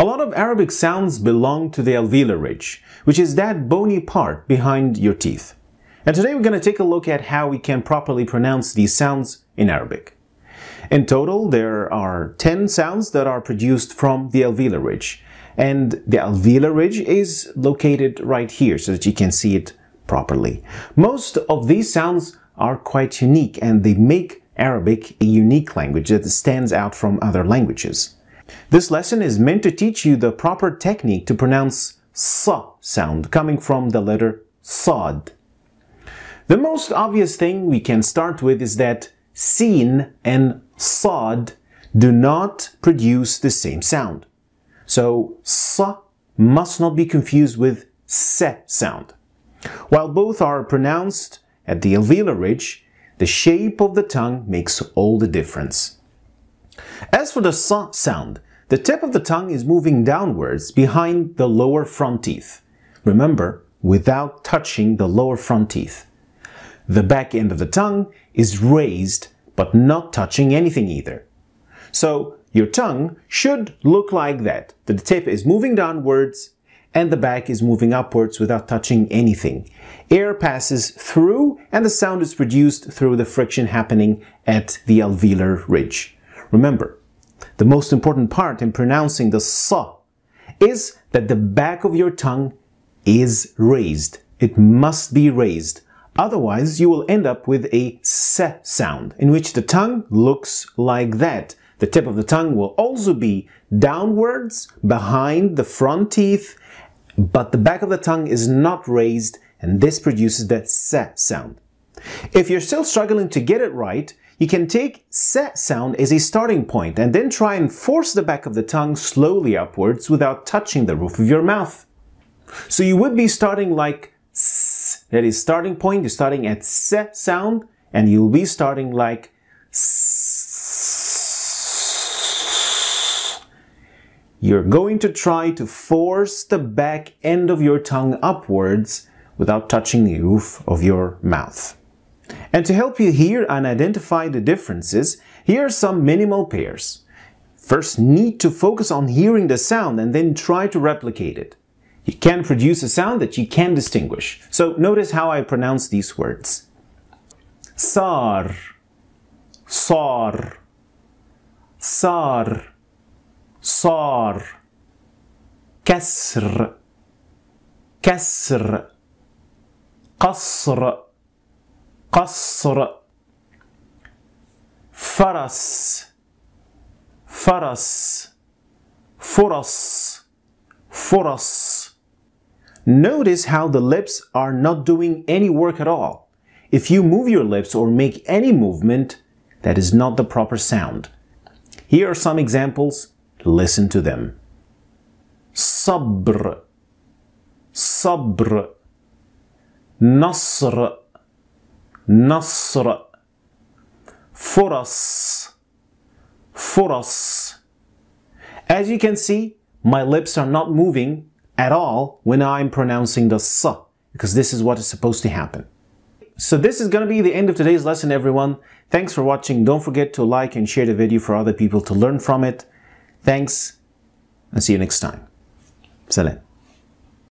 A lot of Arabic sounds belong to the alveolar ridge, which is that bony part behind your teeth. And today we're going to take a look at how we can properly pronounce these sounds in Arabic. In total, there are 10 sounds that are produced from the alveolar ridge. And the alveolar ridge is located right here so that you can see it properly. Most of these sounds are quite unique and they make Arabic a unique language that stands out from other languages. This lesson is meant to teach you the proper technique to pronounce sa sound coming from the letter sad. The most obvious thing we can start with is that sin and sad do not produce the same sound. So sa must not be confused with se sound. While both are pronounced at the alveolar ridge, the shape of the tongue makes all the difference. As for the sound, the tip of the tongue is moving downwards behind the lower front teeth. Remember, without touching the lower front teeth. The back end of the tongue is raised but not touching anything either. So your tongue should look like that. The tip is moving downwards and the back is moving upwards without touching anything. Air passes through and the sound is produced through the friction happening at the alveolar ridge. Remember, the most important part in pronouncing the sa is that the back of your tongue is raised. It must be raised. Otherwise, you will end up with a se sound, in which the tongue looks like that. The tip of the tongue will also be downwards behind the front teeth, but the back of the tongue is not raised, and this produces that se sound. If you're still struggling to get it right, you can take se sound as a starting point and then try and force the back of the tongue slowly upwards without touching the roof of your mouth. So you would be starting like s, that is starting point, you're starting at se sound, and you'll be starting like s. You're going to try to force the back end of your tongue upwards without touching the roof of your mouth. And to help you hear and identify the differences, here are some minimal pairs. First, need to focus on hearing the sound and then try to replicate it. You can produce a sound that you can distinguish. So notice how I pronounce these words. Sar, sar, sar, sar, kasr, kasr, qasr, قصر فرس فرس فرص فرص Notice how the lips are not doing any work at all. If you move your lips or make any movement, that is not the proper sound. Here are some examples. Listen to them. صبر صبر نصر نصر فرص فرص As you can see, my lips are not moving at all when I'm pronouncing the s because this is what is supposed to happen. So this is going to be the end of today's lesson, everyone. Thanks for watching. Don't forget to like and share the video for other people to learn from it. Thanks, and see you next time. Salam.